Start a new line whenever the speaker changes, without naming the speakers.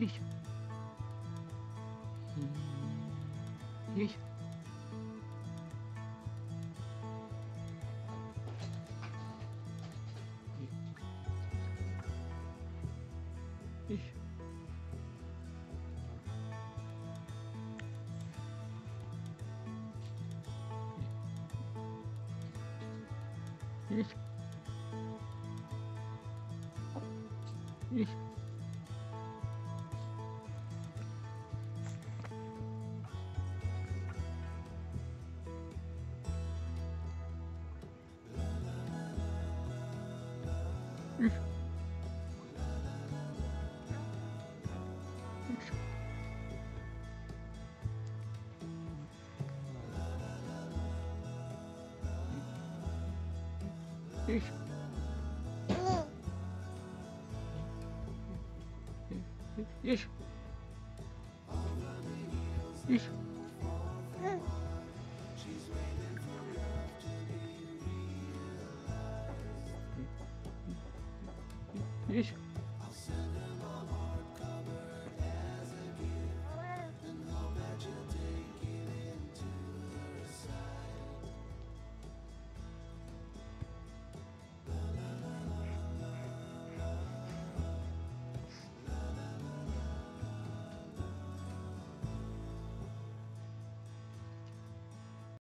Есть. Есть.
Ich. Ich.
Yes. Yes.
Yes. Yes.
Видишь?